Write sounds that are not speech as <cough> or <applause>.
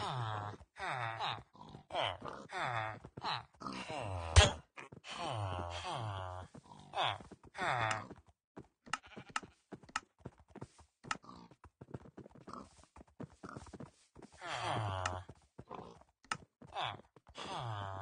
Ah. <laughs> <laughs> <laughs>